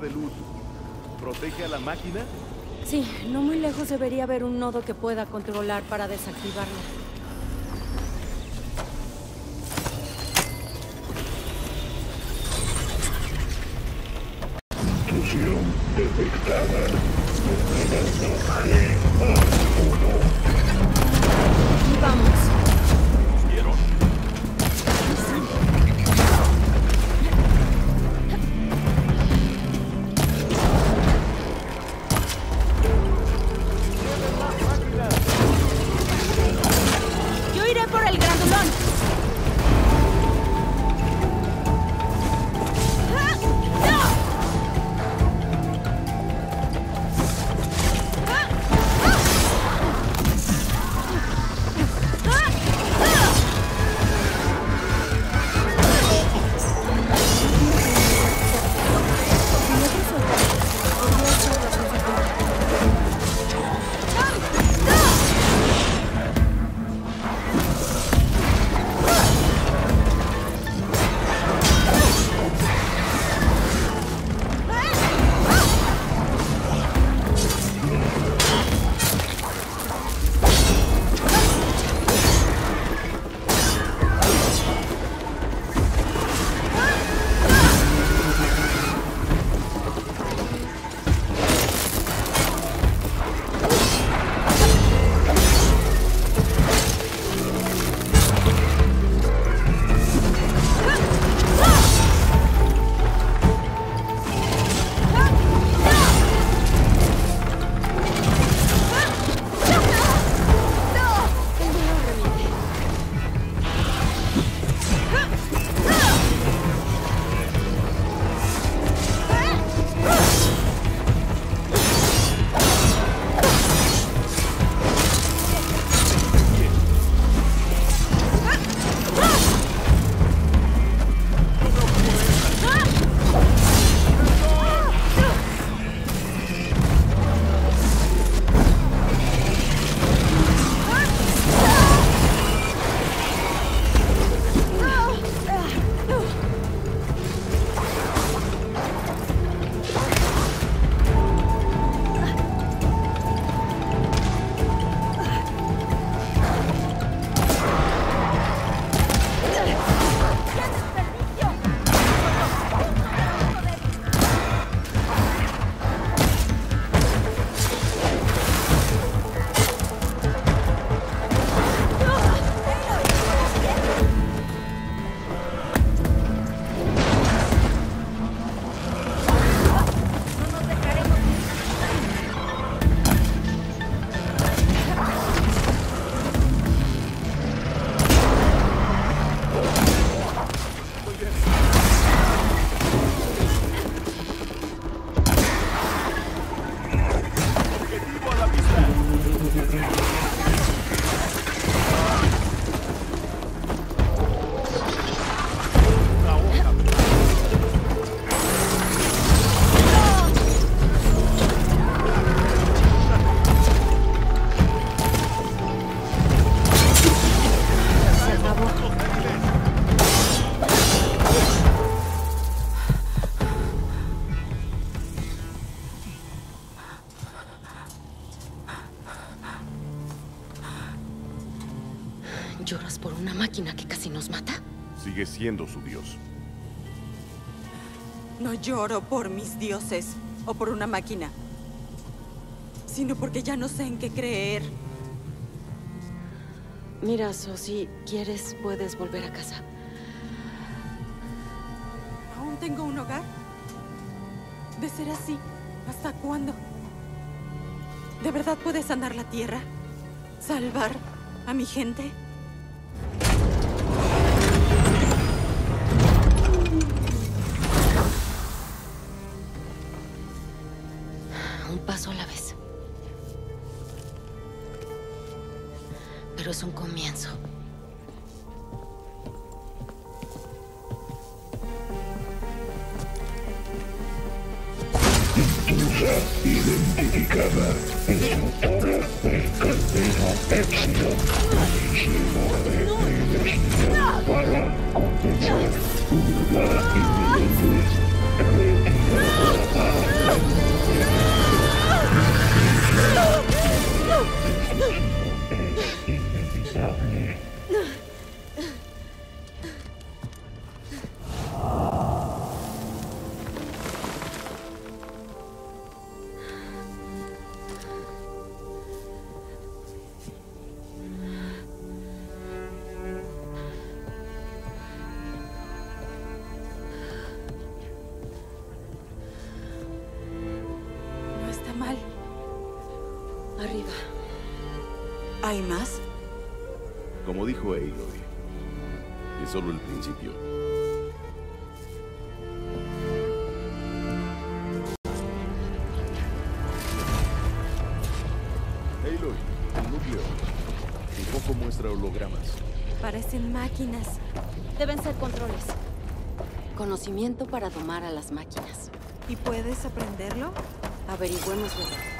De luz protege a la máquina. Sí, no muy lejos debería haber un nodo que pueda controlar para desactivarla. Intrusión detectada. Y vamos. Su dios. No lloro por mis dioses o por una máquina, sino porque ya no sé en qué creer. Mira, So, si quieres, puedes volver a casa. ¿Aún tengo un hogar? De ser así, ¿hasta cuándo? ¿De verdad puedes sanar la tierra? ¿Salvar a mi gente? Máquinas. Deben ser controles. Conocimiento para domar a las máquinas. ¿Y puedes aprenderlo? Averigüémoslo.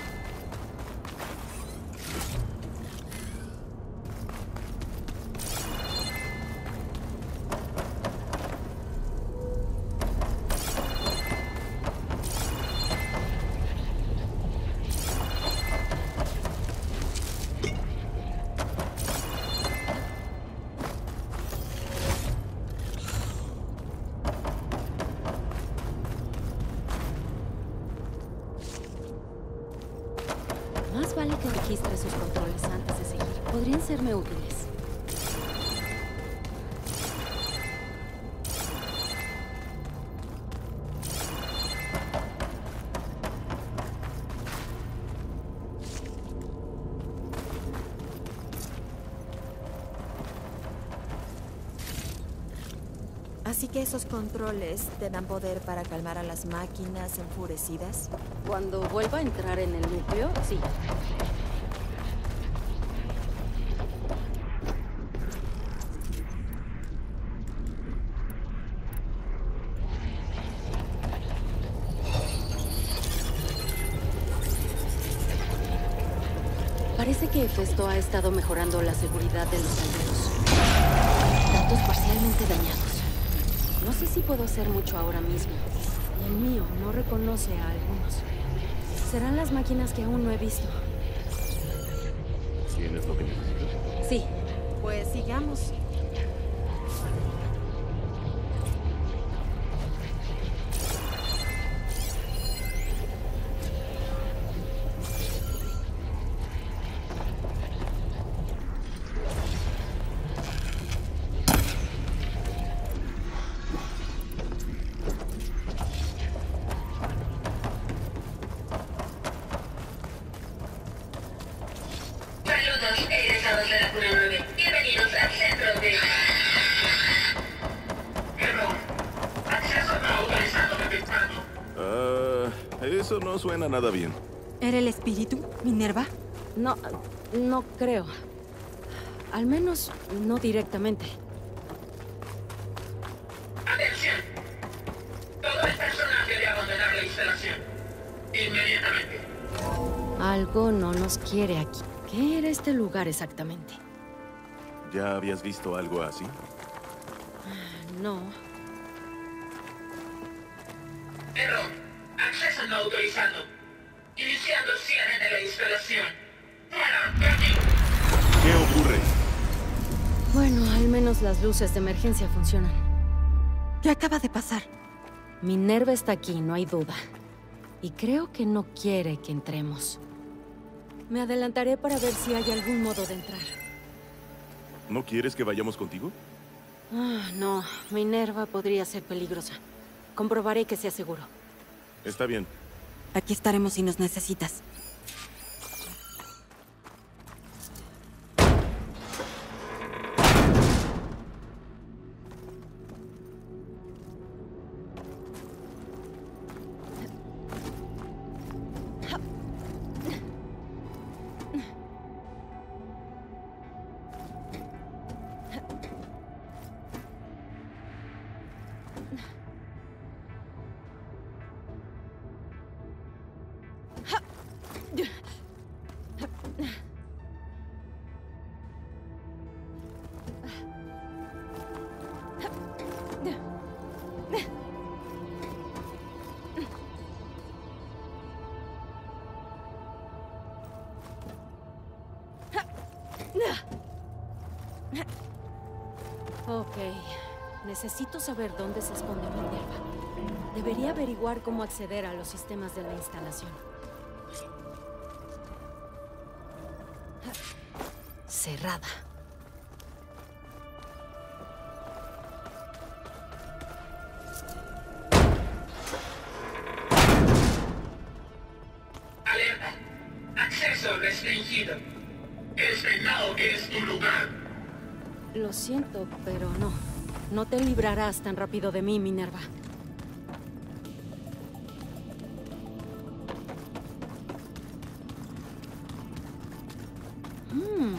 Que esos controles te dan poder para calmar a las máquinas enfurecidas. Cuando vuelva a entrar en el núcleo, sí. Parece que Festo ha estado mejorando la seguridad de los calderos. Datos parcialmente dañados. No sé si puedo hacer mucho ahora mismo. Y el mío no reconoce a algunos. Serán las máquinas que aún no he visto. ¿Tienes lo que necesitas? Sí, Pues sigamos. Nada bien. ¿Era el espíritu, Minerva? No, no creo. Al menos no directamente. Atención. Todo el personal debe abandonar la instalación. Inmediatamente. Algo no nos quiere aquí. ¿Qué era este lugar exactamente? ¿Ya habías visto algo así? No. Error. Acceso no autorizado. Instalación. ¿Qué ocurre? Bueno, al menos las luces de emergencia funcionan. ¿Qué acaba de pasar? Minerva está aquí, no hay duda. Y creo que no quiere que entremos. Me adelantaré para ver si hay algún modo de entrar. ¿No quieres que vayamos contigo? Ah, no. Minerva podría ser peligrosa. Comprobaré que sea seguro. Está bien. Aquí estaremos si nos necesitas. Ok. Necesito saber dónde se esconde Minerva. Debería averiguar cómo acceder a los sistemas de la instalación. Cerrada. Pero no. No te librarás tan rápido de mí, Minerva. Hmm.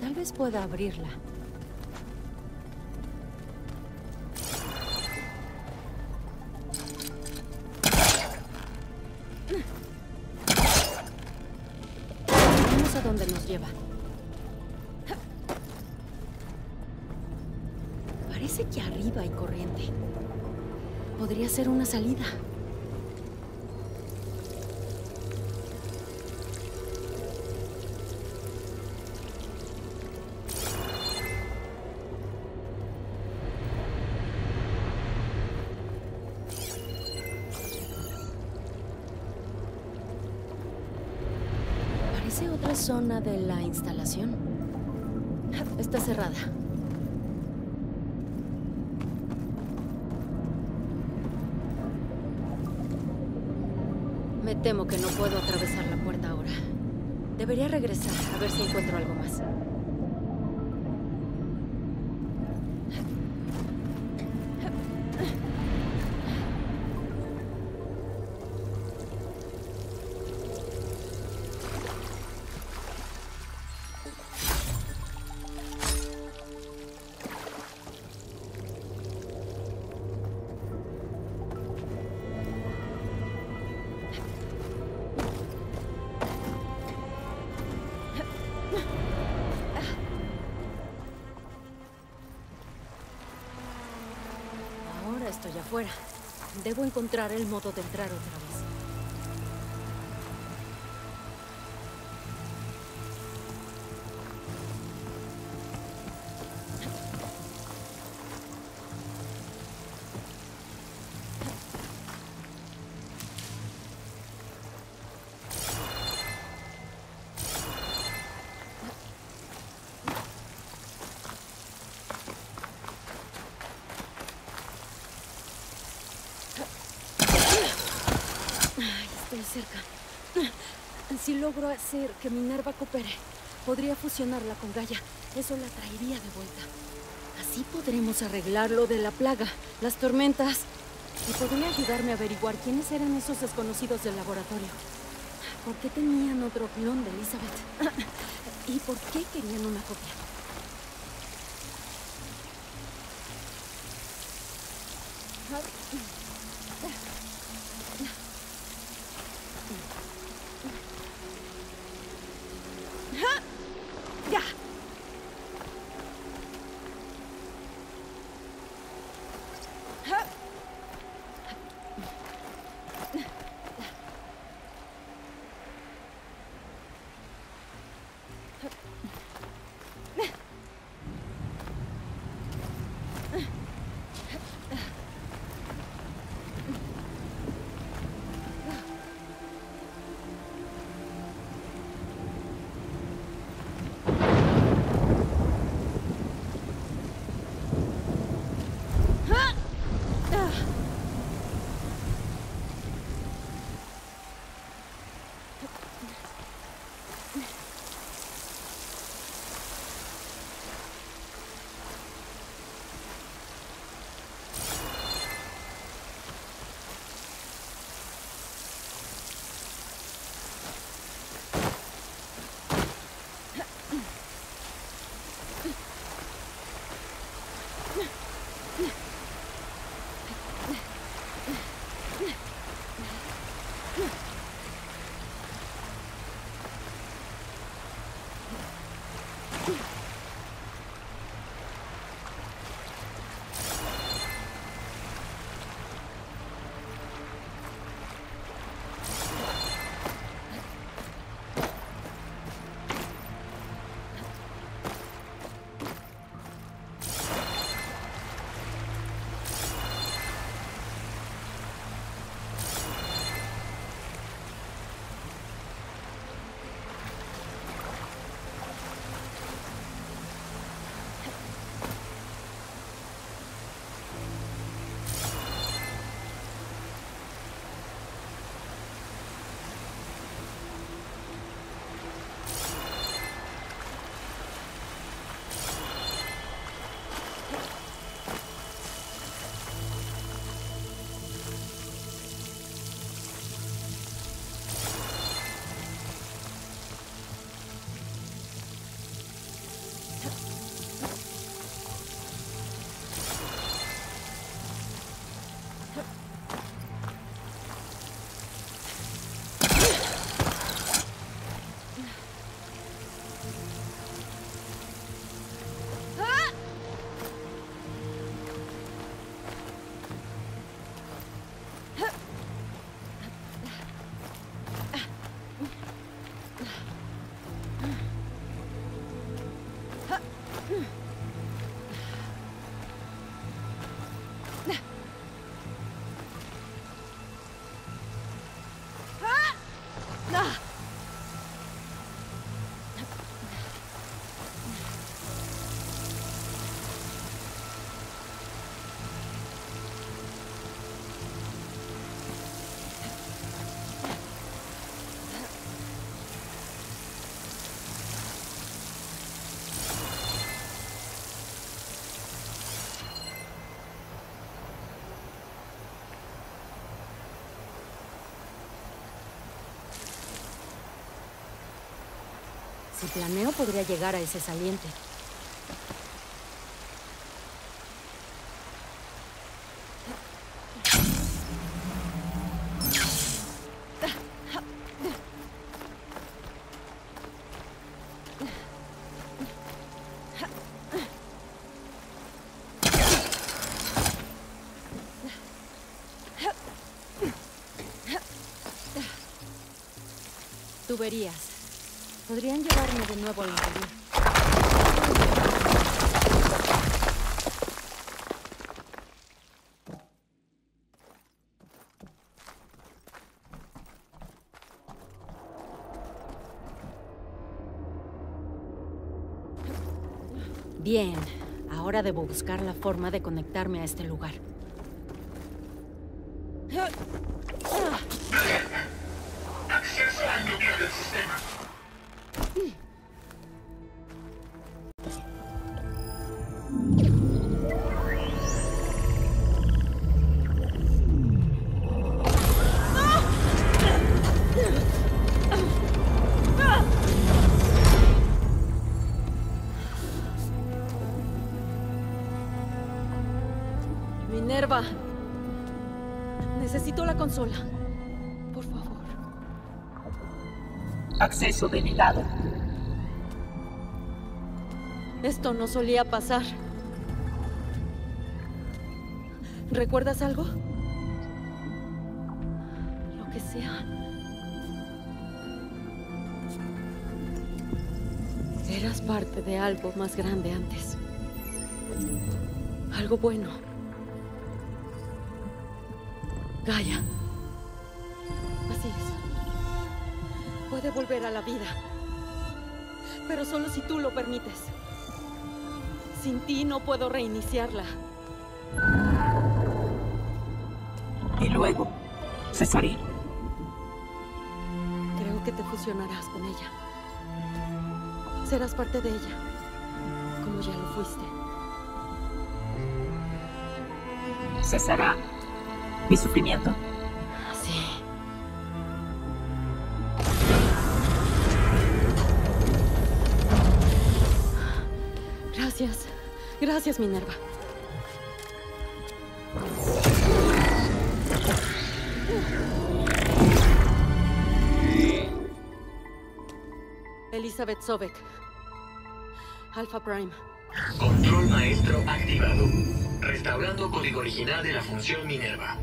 Tal vez pueda abrirla. De la instalación. Está cerrada. Me temo que no puedo atravesar la puerta ahora. Debería regresar a ver si encuentro algo más. Estoy afuera. Debo encontrar el modo de entrar otra vez. Hacer que Minerva coopere, podría fusionarla con Gaia. Eso la traería de vuelta. Así podremos arreglar lo de la plaga, las tormentas. Y podría ayudarme a averiguar quiénes eran esos desconocidos del laboratorio. ¿Por qué tenían otro clon de Elizabeth? ¿Y por qué querían una copia? Si planeo, podría llegar a ese saliente. Tuberías. Podrían llevarme de nuevo al interior. Bien, ahora debo buscar la forma de conectarme a este lugar. Acceso denegado. Esto no solía pasar. ¿Recuerdas algo? Lo que sea. Eras parte de algo más grande antes. Algo bueno. Gaia. Así es. Puede volver a la vida. Pero solo si tú lo permites. Sin ti no puedo reiniciarla. Y luego, cesaré. Creo que te fusionarás con ella. Serás parte de ella, como ya lo fuiste. Cesará mi sufrimiento. Gracias, Minerva. Elizabeth Sobek. Alpha Prime. Control maestro activado. Restaurando código original de la función Minerva.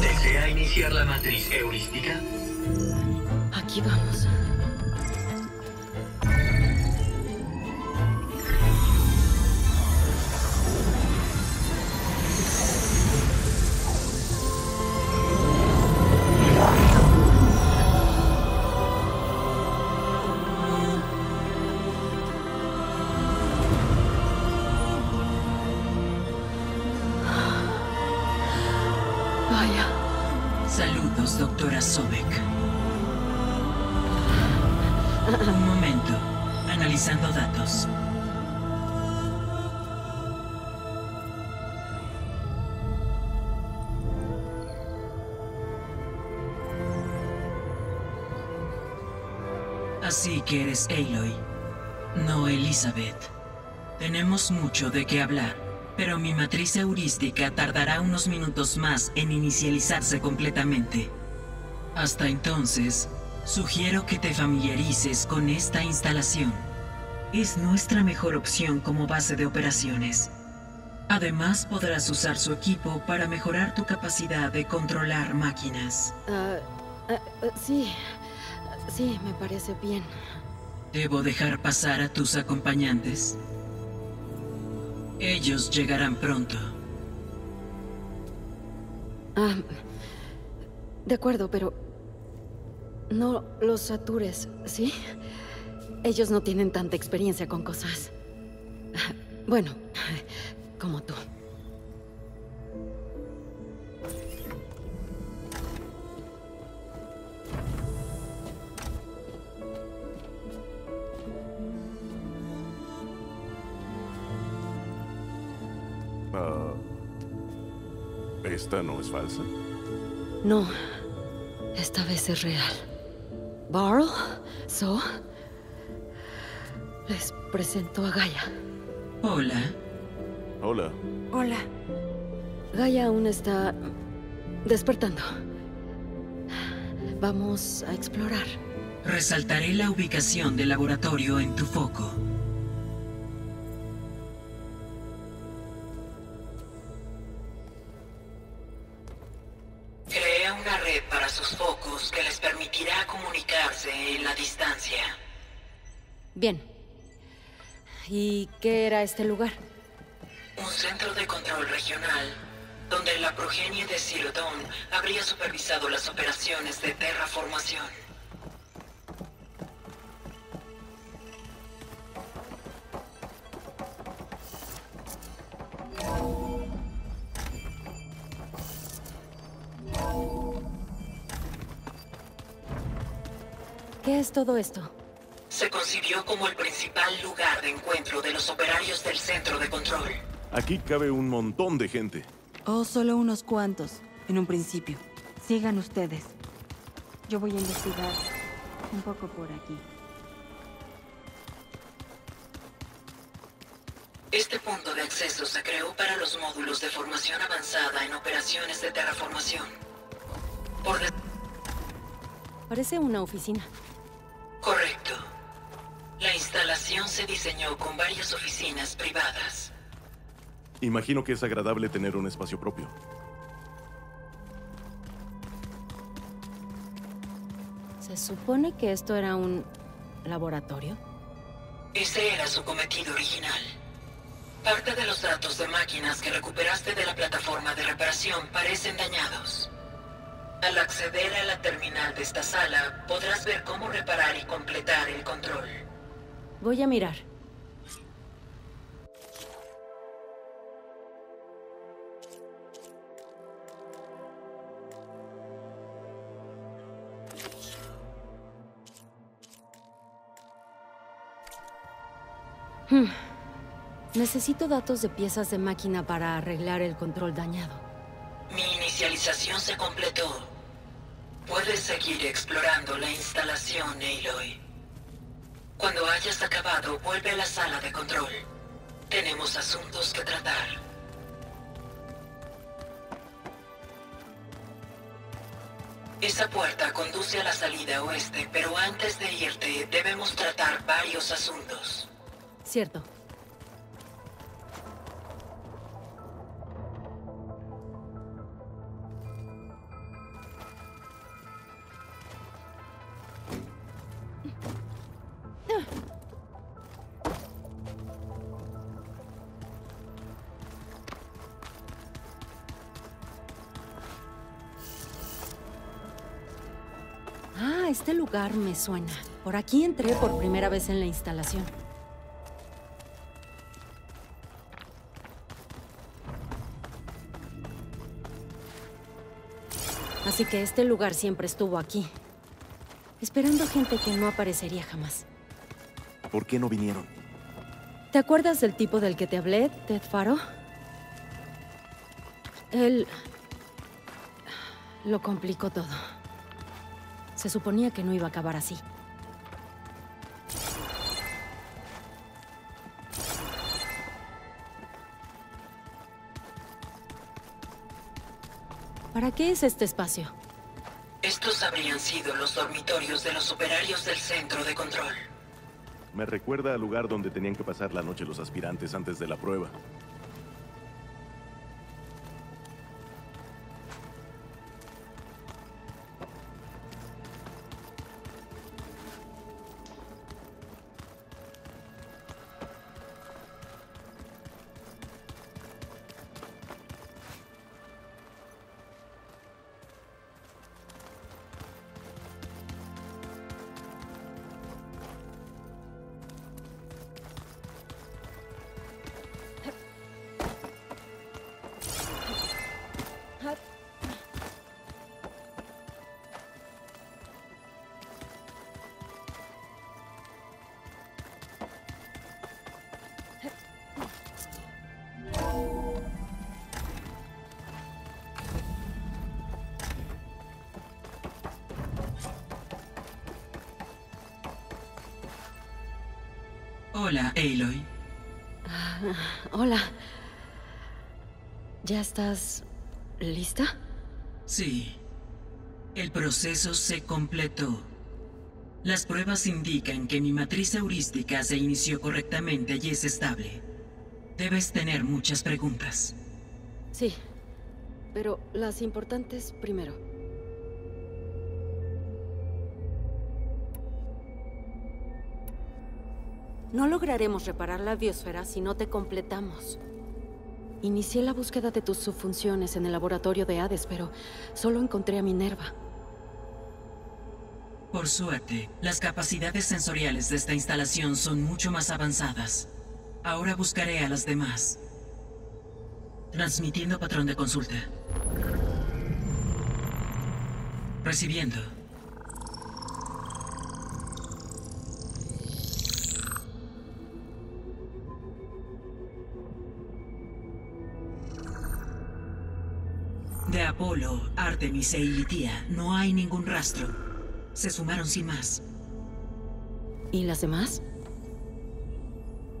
¿Desea iniciar la matriz heurística? Aquí vamos. Vaya. Saludos, doctora Sobek. Un momento. Analizando datos. Así que eres Aloy, no Elizabeth. Tenemos mucho de qué hablar, pero mi matriz heurística tardará unos minutos más en inicializarse completamente. Hasta entonces, sugiero que te familiarices con esta instalación. Es nuestra mejor opción como base de operaciones. Además, podrás usar su equipo para mejorar tu capacidad de controlar máquinas. Ah, ah, ah, sí, sí, me parece bien. ¿Debo dejar pasar a tus acompañantes? Ellos llegarán pronto. Ah, de acuerdo, pero... No los satures, ¿sí? Ellos no tienen tanta experiencia con cosas. Bueno, como tú. Ah, ¿Esta no es falsa? No, esta vez es real. Barl, So, les presento a Gaia. Hola. Hola. Hola. Gaia aún está despertando. Vamos a explorar. Resaltaré la ubicación del laboratorio en tu foco. Bien. ¿Y qué era este lugar? Un centro de control regional donde la progenie de Cirodon habría supervisado las operaciones de terraformación. ¿Qué es todo esto? Se concibió como el principal lugar de encuentro de los operarios del centro de control. Aquí cabe un montón de gente. Oh, solo unos cuantos, en un principio. Sigan ustedes. Yo voy a investigar un poco por aquí. Este punto de acceso se creó para los módulos de formación avanzada en operaciones de terraformación. Por Parece una oficina. Correcto. La instalación se diseñó con varias oficinas privadas. Imagino que es agradable tener un espacio propio. Se supone que esto era un laboratorio. Ese era su cometido original. Parte de los datos de máquinas que recuperaste de la plataforma de reparación parecen dañados. Al acceder a la terminal de esta sala, podrás ver cómo reparar y completar el control. Voy a mirar. Hmm. Necesito datos de piezas de máquina para arreglar el control dañado. Mi inicialización se completó. Puedes seguir explorando la instalación, Aloy. Cuando hayas acabado, vuelve a la sala de control. Tenemos asuntos que tratar. Esa puerta conduce a la salida oeste, pero antes de irte debemos tratar varios asuntos. Cierto. Lugar me suena. Por aquí entré por primera vez en la instalación. Así que este lugar siempre estuvo aquí. Esperando gente que no aparecería jamás. ¿Por qué no vinieron? ¿Te acuerdas del tipo del que te hablé, Ted Faro? Él... lo complicó todo. Se suponía que no iba a acabar así. ¿Para qué es este espacio? Estos habrían sido los dormitorios de los operarios del centro de control. Me recuerda al lugar donde tenían que pasar la noche los aspirantes antes de la prueba. ¿Ya estás lista? Sí. El proceso se completó. Las pruebas indican que mi matriz heurística se inició correctamente y es estable. Debes tener muchas preguntas. Sí. Pero las importantes primero. No lograremos reparar la biosfera si no te completamos. Inicié la búsqueda de tus subfunciones en el laboratorio de Hades, pero solo encontré a Minerva. Por suerte, las capacidades sensoriales de esta instalación son mucho más avanzadas. Ahora buscaré a las demás. Transmitiendo patrón de consulta. Recibiendo. Apolo, Artemis e Ilitia no hay ningún rastro. Se sumaron sin más. ¿Y las demás?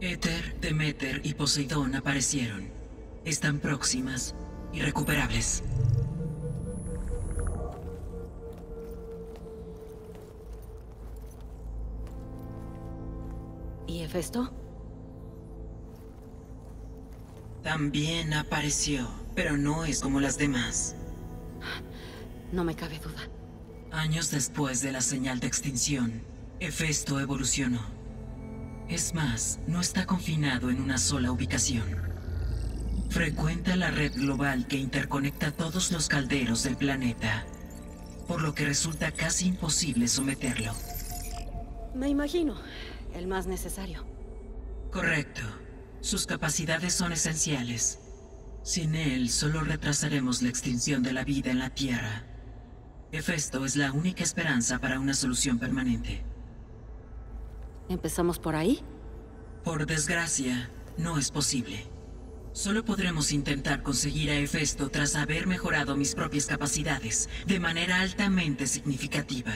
Éter, Demeter y Poseidón aparecieron. Están próximas, irrecuperables. ¿Y Hefesto? También apareció, pero no es como las demás. No me cabe duda. Años después de la señal de extinción, Hefesto evolucionó. Es más, no está confinado en una sola ubicación. Frecuenta la red global que interconecta todos los calderos del planeta, por lo que resulta casi imposible someterlo. Me imagino, el más necesario. Correcto. Sus capacidades son esenciales. Sin él, solo retrasaremos la extinción de la vida en la Tierra. Hefesto es la única esperanza para una solución permanente. ¿Empezamos por ahí? Por desgracia, no es posible. Solo podremos intentar conseguir a Hefesto tras haber mejorado mis propias capacidades, de manera altamente significativa.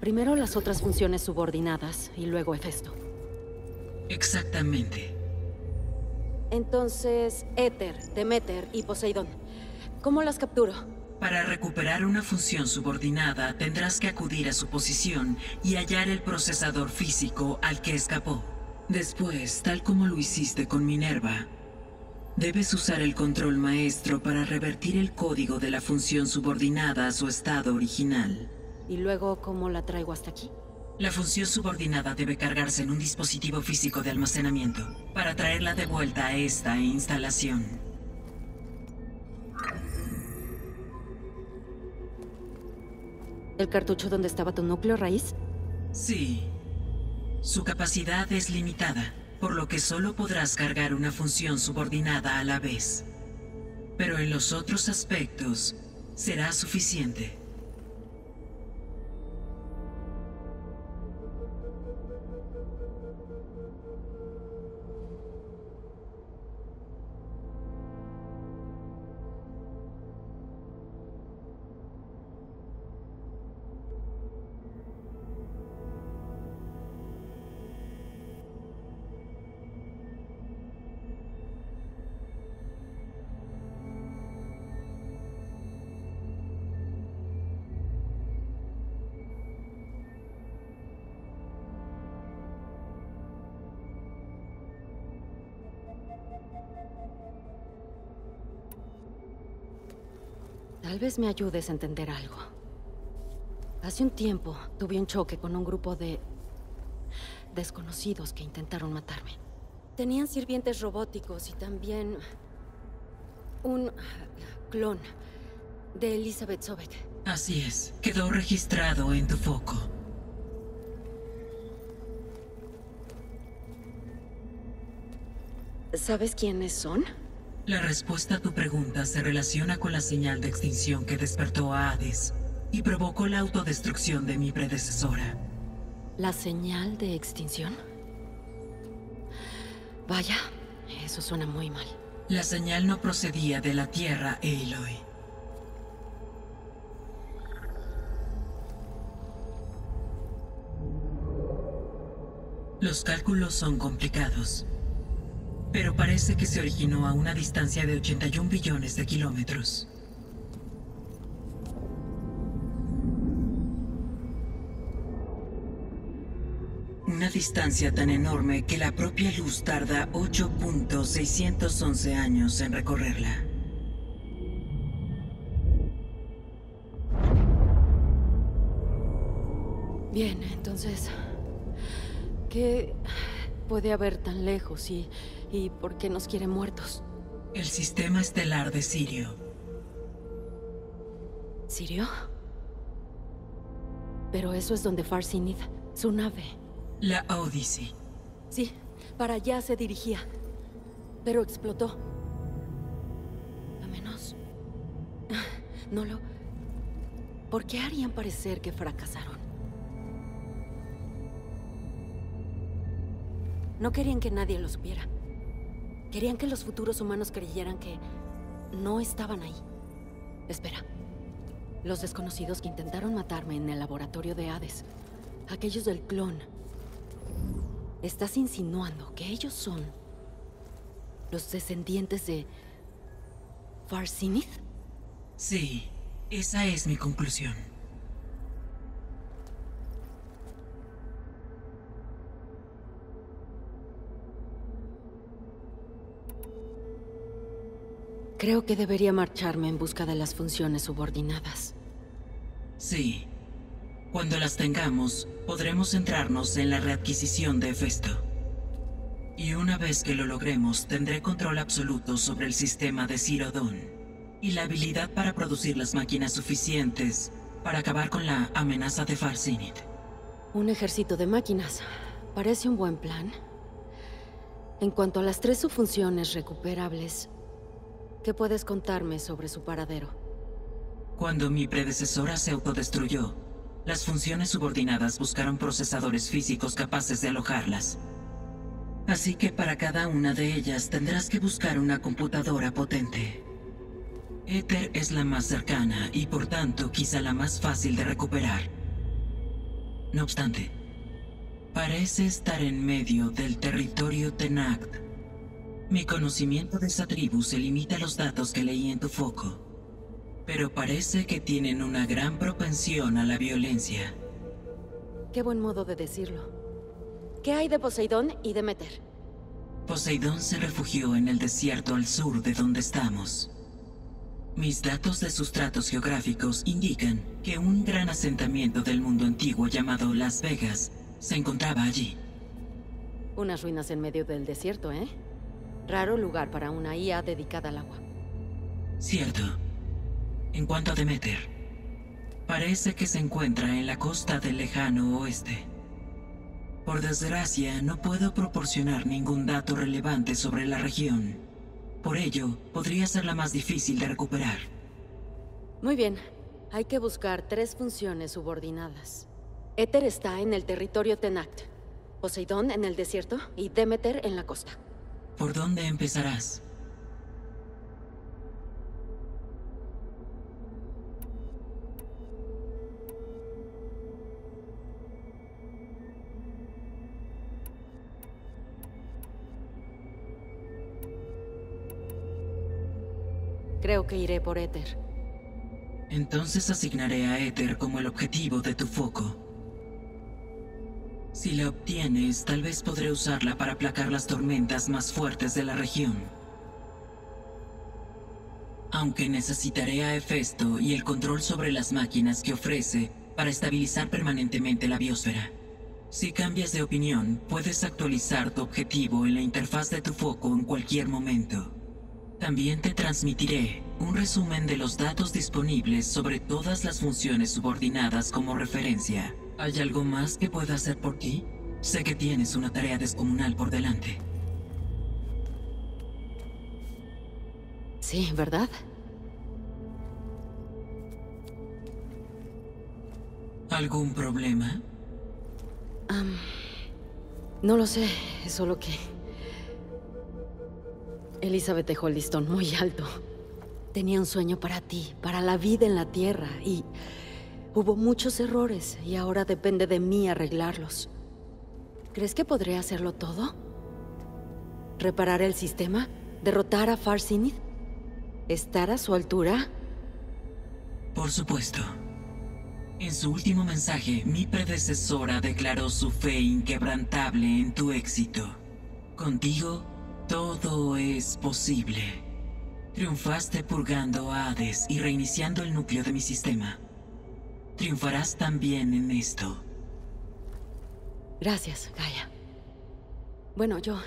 Primero las otras funciones subordinadas y luego Hefesto. Exactamente. Entonces, Éter, Demeter y Poseidón. ¿Cómo las capturo? Para recuperar una función subordinada, tendrás que acudir a su posición y hallar el procesador físico al que escapó. Después, tal como lo hiciste con Minerva, debes usar el control maestro para revertir el código de la función subordinada a su estado original. ¿Y luego cómo la traigo hasta aquí? La función subordinada debe cargarse en un dispositivo físico de almacenamiento para traerla de vuelta a esta instalación. ¿El cartucho donde estaba tu núcleo raíz? Sí. Su capacidad es limitada, por lo que solo podrás cargar una función subordinada a la vez. Pero en los otros aspectos, será suficiente. Tal vez me ayudes a entender algo. Hace un tiempo tuve un choque con un grupo de... desconocidos que intentaron matarme. Tenían sirvientes robóticos y también... un clon de Elizabeth Sobek. Así es, quedó registrado en tu foco. ¿Sabes quiénes son? La respuesta a tu pregunta se relaciona con la señal de extinción que despertó a Hades y provocó la autodestrucción de mi predecesora. ¿La señal de extinción? Vaya, eso suena muy mal. La señal no procedía de la Tierra, Aloy. Los cálculos son complicados, pero parece que se originó a una distancia de 81 billones de kilómetros. Una distancia tan enorme que la propia luz tarda 8.611 años en recorrerla. Bien, entonces... ¿Qué puede haber tan lejos y, y por qué nos quiere muertos? El sistema estelar de Sirio. ¿Sirio? Pero eso es donde Farsinith, su nave. La Odyssey. Sí, para allá se dirigía. Pero explotó. A menos... No lo... ¿Por qué harían parecer que fracasaron? No querían que nadie lo supiera. Querían que los futuros humanos creyeran que no estaban ahí. Espera. Los desconocidos que intentaron matarme en el laboratorio de Hades. Aquellos del clon. ¿Estás insinuando que ellos son los descendientes de Farsinith? Sí, esa es mi conclusión. Creo que debería marcharme en busca de las funciones subordinadas. Sí. Cuando las tengamos, podremos centrarnos en la readquisición de Hefesto. Y una vez que lo logremos, tendré control absoluto sobre el sistema de Cirodon y la habilidad para producir las máquinas suficientes para acabar con la amenaza de Farsinit. Un ejército de máquinas. Parece un buen plan. En cuanto a las tres subfunciones recuperables, ¿qué puedes contarme sobre su paradero? Cuando mi predecesora se autodestruyó, las funciones subordinadas buscaron procesadores físicos capaces de alojarlas. Así que para cada una de ellas tendrás que buscar una computadora potente. Ether es la más cercana y por tanto quizá la más fácil de recuperar. No obstante, parece estar en medio del territorio Tenact. Mi conocimiento de esa tribu se limita a los datos que leí en tu foco, pero parece que tienen una gran propensión a la violencia. Qué buen modo de decirlo. ¿Qué hay de Poseidón y Demeter? Poseidón se refugió en el desierto al sur de donde estamos. Mis datos de sustratos geográficos indican que un gran asentamiento del mundo antiguo llamado Las Vegas se encontraba allí. Unas ruinas en medio del desierto, ¿eh? Raro lugar para una IA dedicada al agua. Cierto. En cuanto a Demeter, parece que se encuentra en la costa del lejano oeste. Por desgracia, no puedo proporcionar ningún dato relevante sobre la región. Por ello, podría ser la más difícil de recuperar. Muy bien. Hay que buscar tres funciones subordinadas. Éter está en el territorio Tenact, Poseidón en el desierto y Demeter en la costa. ¿Por dónde empezarás? Creo que iré por Éter. Entonces asignaré a Éter como el objetivo de tu foco. Si la obtienes, tal vez podré usarla para aplacar las tormentas más fuertes de la región. Aunque necesitaré a Hefesto y el control sobre las máquinas que ofrece para estabilizar permanentemente la biosfera. Si cambias de opinión, puedes actualizar tu objetivo en la interfaz de tu foco en cualquier momento. También te transmitiré un resumen de los datos disponibles sobre todas las funciones subordinadas como referencia. ¿Hay algo más que pueda hacer por ti? Sé que tienes una tarea descomunal por delante. Sí, ¿verdad? ¿Algún problema? No lo sé, es solo que... Elizabeth dejó el listón muy alto. Tenía un sueño para ti, para la vida en la Tierra, y hubo muchos errores, y ahora depende de mí arreglarlos. ¿Crees que podré hacerlo todo? ¿Reparar el sistema? ¿Derrotar a Farsinith? ¿Estar a su altura? Por supuesto. En su último mensaje, mi predecesora declaró su fe inquebrantable en tu éxito. Contigo, todo es posible. Triunfaste purgando a Hades y reiniciando el núcleo de mi sistema. Triunfarás también en esto. Gracias, Gaia. Bueno, yo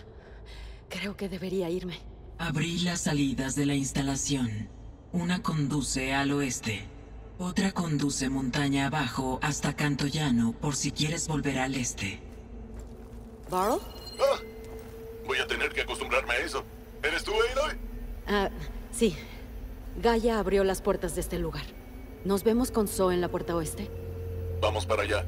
creo que debería irme. Abrí las salidas de la instalación. Una conduce al oeste. Otra conduce montaña abajo hasta Canto Llano por si quieres volver al este. ¿Barl? Ah, voy a tener que acostumbrarme a eso. ¿Eres tú, Aloy? Ah, sí. Gaia abrió las puertas de este lugar. ¿Nos vemos con Zoe en la puerta oeste? Vamos para allá.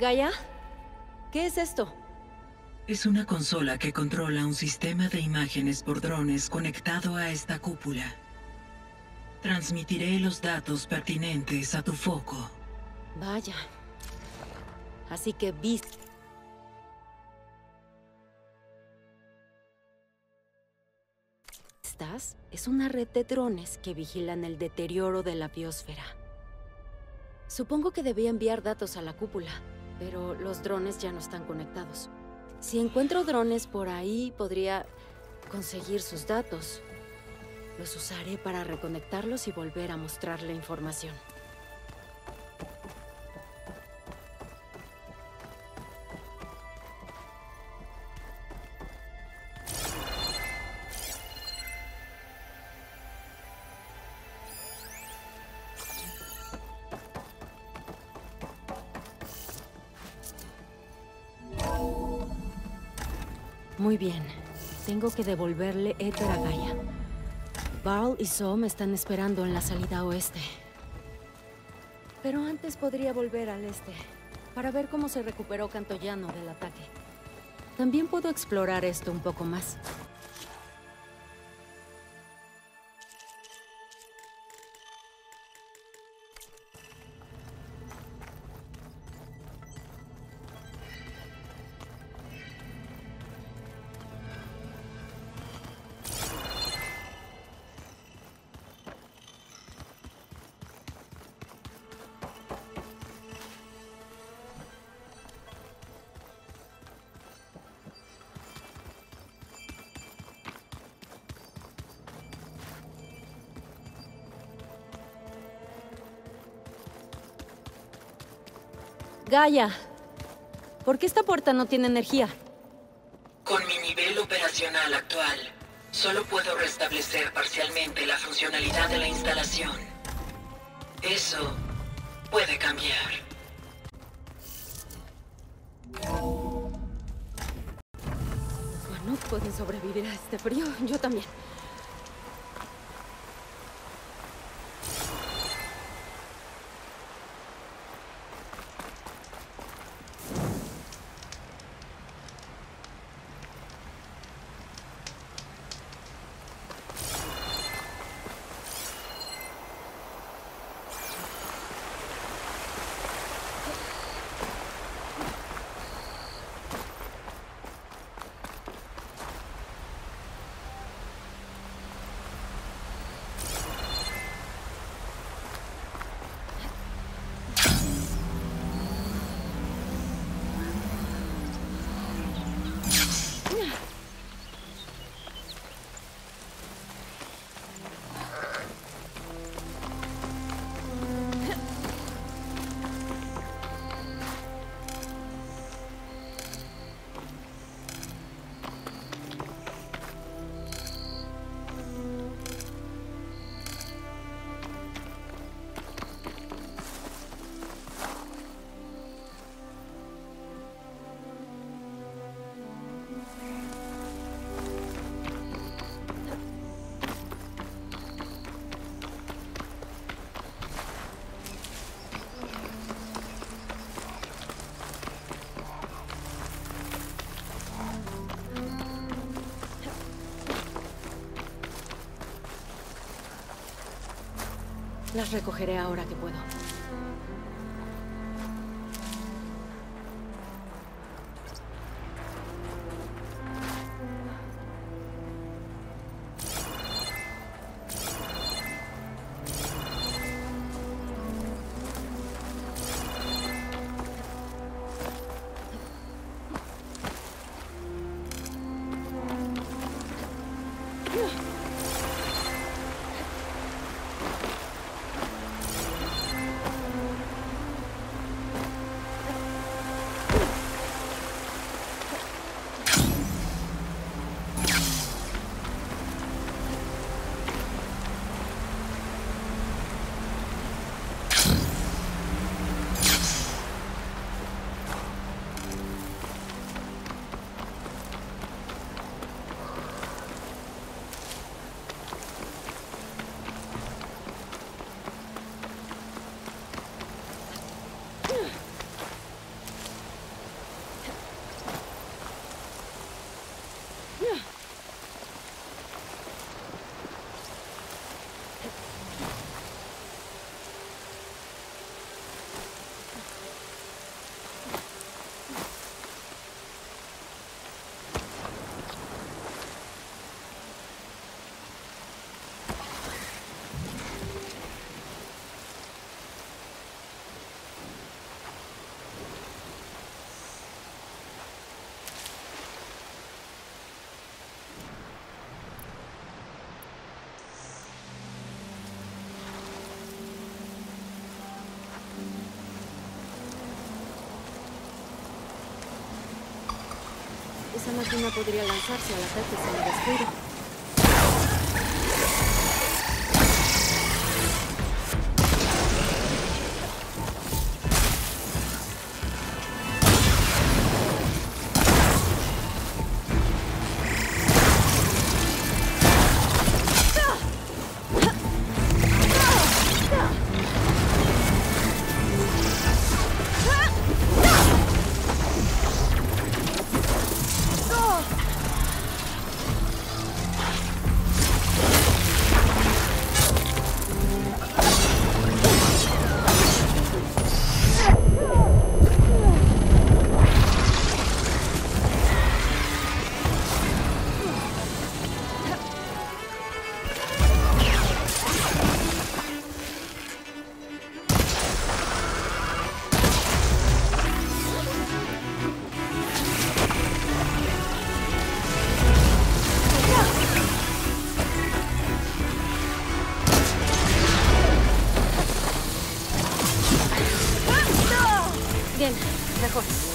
Gaia, ¿qué es esto? Es una consola que controla un sistema de imágenes por drones conectado a esta cúpula. Transmitiré los datos pertinentes a tu foco. Vaya. Así que vis... ¿Estás? Es una red de drones que vigilan el deterioro de la biosfera. Supongo que debía enviar datos a la cúpula, pero los drones ya no están conectados. Si encuentro drones por ahí, podría conseguir sus datos. Los usaré para reconectarlos y volver a mostrarle información. Muy bien. Tengo que devolverle éter a Gaia. Barl y están esperando en la salida oeste. Pero antes podría volver al este, para ver cómo se recuperó Cantoyano del ataque. También puedo explorar esto un poco más. Gaia, ¿por qué esta puerta no tiene energía? Con mi nivel operacional actual, solo puedo restablecer parcialmente la funcionalidad de la instalación. Eso puede cambiar. Bueno, pueden sobrevivir a este frío. Yo también. Las recogeré ahora que puedo. Esa máquina podría lanzarse al ataque si me descuido. Mejor.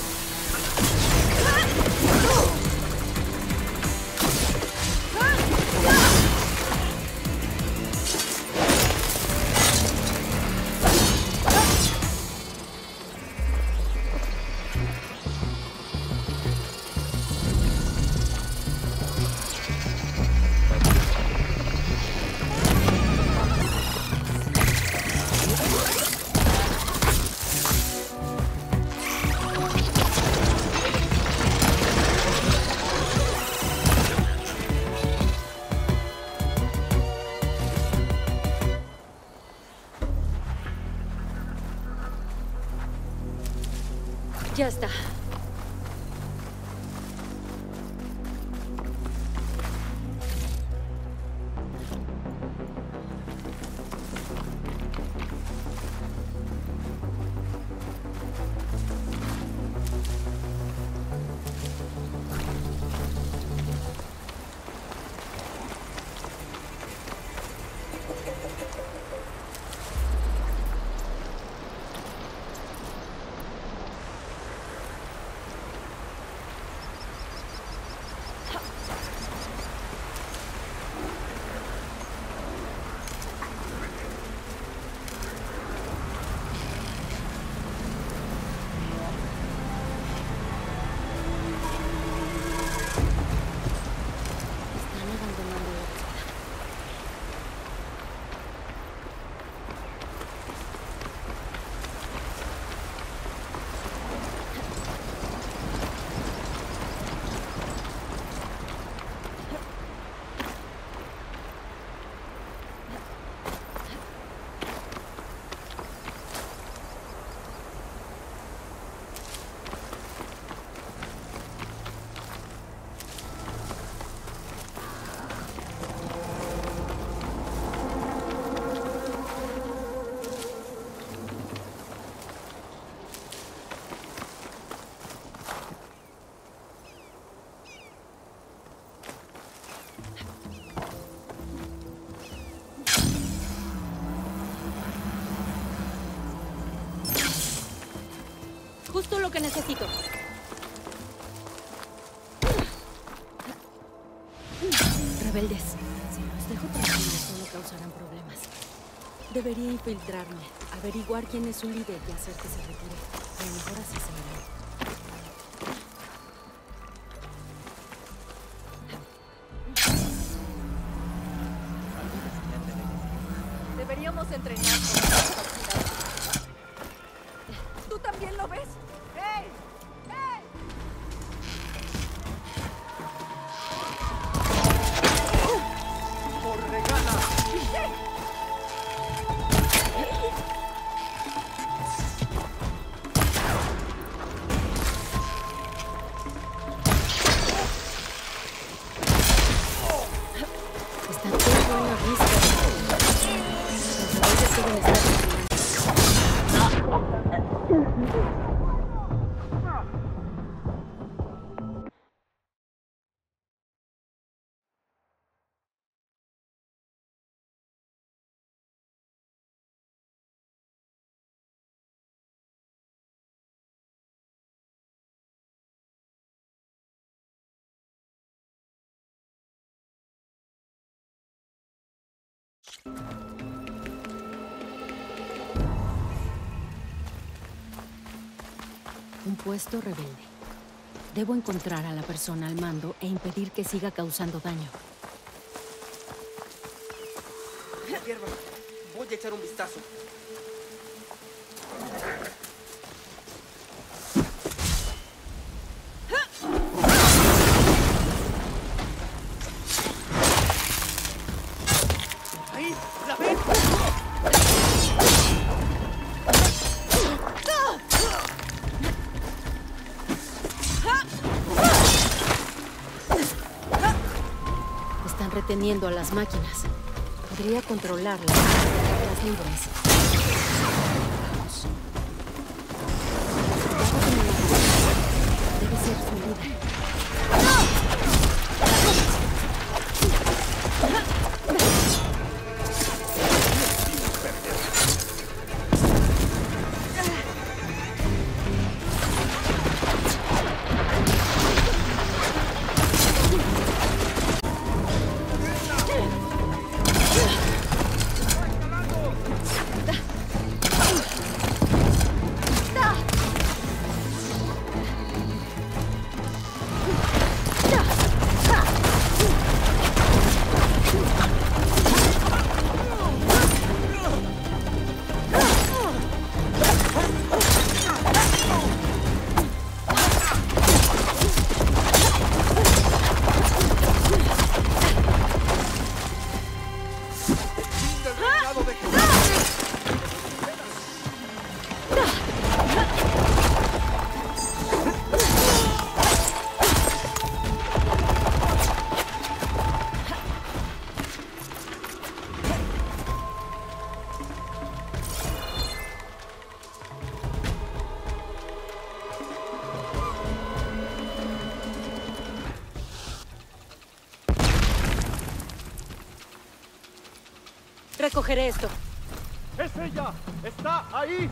Ya está. Necesito. Rebeldes. Si los dejo tranquilos, solo causarán problemas. Debería infiltrarme, averiguar quién es su líder y hacer que se retire. A lo mejor así se verá. Un puesto rebelde. Debo encontrar a la persona al mando e impedir que siga causando daño. Voy a echar un vistazo. Están reteniendo a las máquinas. Podría controlarlas. Las libres. Debe ser su. Recogeré esto. ¡Es ella! ¡Está ahí!